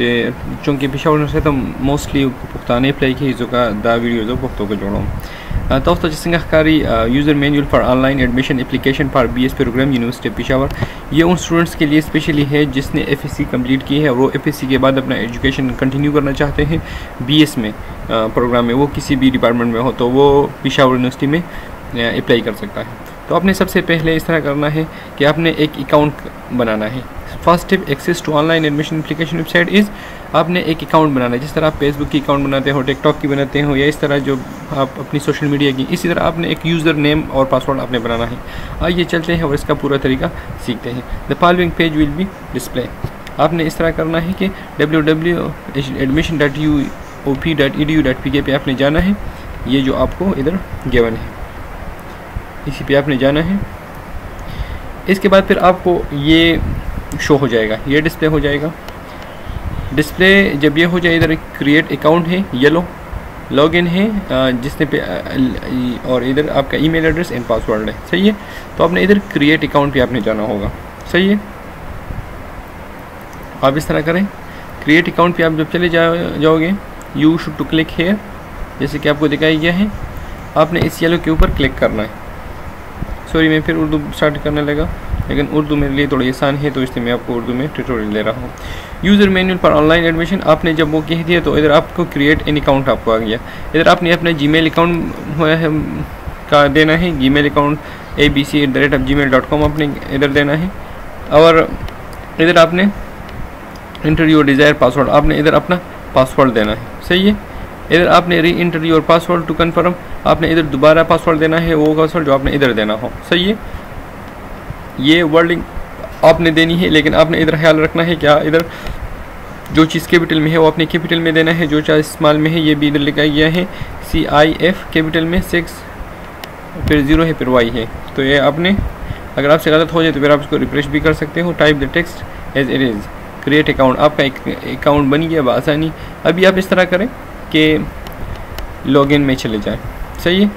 Peshawar university तो mostly पुख्ताने apply की जो पख्तो के जोड़ो। दोस्तों जिसंग कारी user manual for online admission application for BS program university Peshawar ये उन स्टूडेंट्स के लिए स्पेशली है जिसने एफएससी कंप्लीट की है और वो एफएससी के बाद अपना एजुकेशन कंटिन्यू करना चाहते हैं बीएस में प्रोग्राम में। वो किसी भी डिपार्टमेंट में हो तो वो पेशावर यूनिवर्सिटी में अप्लाई कर सकता है। तो आपने सबसे पहले इस तरह करना है कि आपने एक अकाउंट बनाना है। First step access to online admission application website is आपने एक अकाउंट बनाना है। जिस तरह आप फेसबुक की अकाउंट बनाते हो टिकटॉक की बनाते हो, या इस तरह जो आप अपनी सोशल मीडिया की, इसी तरह आपने एक यूज़र नेम और पासवर्ड आपने बनाना है। आइए चलते हैं और इसका पूरा तरीका सीखते हैं। The following page will be display आपने इस तरह करना है कि W W admission dot U O P dot E D U dot P K पे आपने जाना है। ये जो आपको इधर गेवन है। इसी पे आपने जाना है। इसके बाद फिर आपको ये शो हो जाएगा, ये डिस्प्ले हो जाएगा। डिस्प्ले जब ये हो जाए, इधर क्रिएट अकाउंट है येलो लॉगिन है जिसने पे और इधर आपका ईमेल एड्रेस एंड पासवर्ड है। सही है? तो आपने इधर क्रिएट अकाउंट पे आपने जाना होगा। सही है? आप इस तरह करें। क्रिएट अकाउंट पे आप जब चले जाओ जाओगे you should to click here जैसे कि आपको दिखाया गया है, आपने इस येलो के ऊपर क्लिक करना है। सॉरी मैं फिर उर्दू स्टार्ट करने लगा, लेकिन उर्दू मेरे लिए थोड़ी आसान है तो इसलिए मैं आपको उर्दू में ट्यूटोरियल दे रहा हूँ। यूज़र मैनुअल पर ऑनलाइन एडमिशन आपने जब वो कह दिया तो इधर आपको क्रिएट एन अकाउंट आपको आ गया। इधर आपने अपना जी अकाउंट का देना है G account A B C at the rate of Gmail dot com आपने इधर देना है। और इधर आपने इंटरव्यू योर डिज़ायर पासवर्ड आपने इधर अपना पासवर्ड देना है। सही है? इधर आपने reenter your password to confirm आपने इधर दोबारा पासवर्ड देना है, वो पासवर्ड जो आपने इधर देना हो। सही है? ये वर्डिंग आपने देनी है, लेकिन आपने इधर ख्याल रखना है क्या? इधर जो चीज़ कैपिटल में है, वो अपने कैपिटल में देना है, जो चीज़ स्मॉल में है, ये भी इधर लिखा गया है। सी आई एफ़ कैपिटल में सिक्स फिर ज़ीरो है, फिर वाई है। तो ये आपने, अगर आपसे गलत हो जाए तो फिर आप इसको रिफ्रेश भी कर सकते हो। Type the text as it is create account आपका एक अकाउंट बन गया बसानी अभी आप इस तरह करें। कि लॉगिन में चले जाएँ। सही है?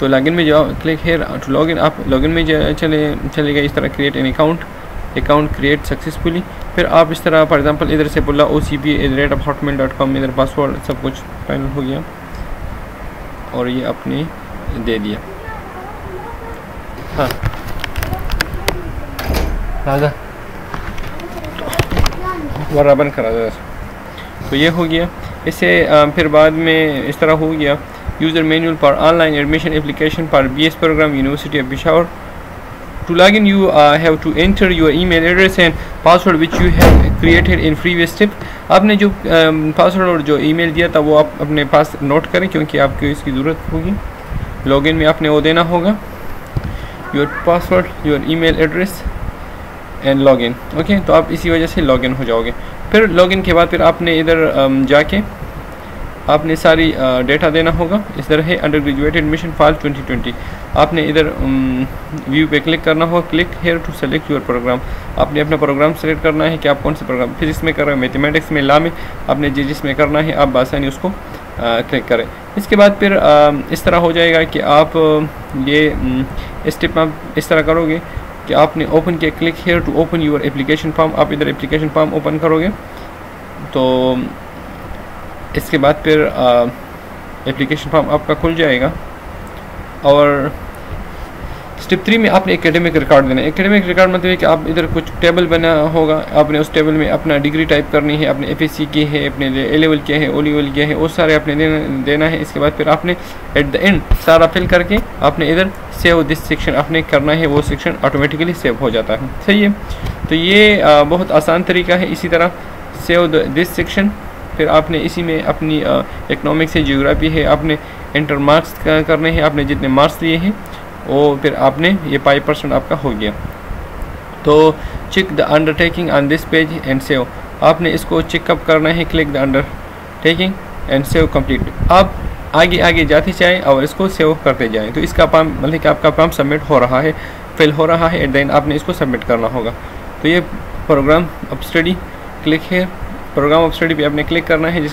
तो लॉगिन में जाओ क्लिक हेयर टू लॉगिन आप लॉगिन में चले चले गए, इस तरह create an account account create successfully फिर आप इस तरह फॉर एग्जांपल इधर से बोला O C P at rate of Hotmail dot com इधर पासवर्ड सब कुछ फाइनल हो गया। और ये आपने दे दिया। हाँ। राजा। वरना बंद करा तो ये हो गया। इससे फिर बाद में इस तरह हो गया। यूज़र मैनुअल पर ऑनलाइन एडमिशन एप्लीकेशन पर B S program university of Peshawar to log in you uh, have to enter your email address and password which you have created in previous step आपने जो password और जो email दिया था वो आप अपने पास नोट करें क्योंकि आपको इसकी ज़रूरत होगी। लॉगिन में आपने वो देना होगा। Your password your email address and login okay तो आप इसी वजह से लॉगिन हो जाओगे। फिर लॉगिन के बाद फिर आपने इधर जाके आपने सारी डेटा देना होगा। इस तरह है अंडर ग्रेजुएट एडमिशन फ़ाइल 2020 आपने इधर व्यू पे क्लिक करना होगा। Click here to select your program आपने अपना प्रोग्राम सेलेक्ट करना है कि आप कौन से प्रोग्राम फिजिक्स में कर रहे हैं मैथमेटिक्स में ला में, आपने जिस जिसमें करना है, आप बासानी उसको क्लिक करें। इसके बाद फिर इस तरह हो जाएगा कि आप ये स्टेप आप इस तरह करोगे। कि आपने ओपन किया click here to open your application form आप इधर एप्लीकेशन फॉर्म ओपन करोगे तो इसके बाद फिर एप्लीकेशन फॉर्म आपका खुल जाएगा। और स्टेप थ्री में आपने एकेडमिक रिकॉर्ड देना है। एकेडमिक रिकॉर्ड मतलब कि आप इधर कुछ टेबल बना होगा। आपने उस टेबल में अपना डिग्री टाइप करनी है अपने एफ़ एस सी की है अपने ए लेवल किया है ओ लेवल किया है वो सारे आपने देना देना है। इसके बाद फिर आपने एट द एंड सारा फिल करके आपने इधर सेव दिस सेक्शन आपने करना है वो सेक्शन ऑटोमेटिकली सेव हो जाता है। सही है? तो ये आ, बहुत आसान तरीका है। इसी तरह सेव दिस सेक्शन फिर आपने इसी में अपनी इकनॉमिक्स है जियोग्राफी है आपने इंटर मार्क्स करने हैं आपने जितने मार्क्स लिए हैं वो फिर आपने ये फाइव परसेंट आपका हो गया। तो check the undertaking on this page and save आपने इसको चेकअप करना है click the undertaking and save complete आप आगे आगे जाते जाएँ और इसको सेव करते जाएँ। तो इसका काम मतलब कि आपका काम सबमिट हो रहा है फिल हो रहा है एट द एंड आपने इसको सबमिट करना होगा। तो ये प्रोग्राम अब स्टडी क्लिक है प्रोग्राम ऑफ़ स्टडी पे आपने क्लिक करना है, जिस